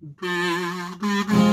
Boo, boo, boo.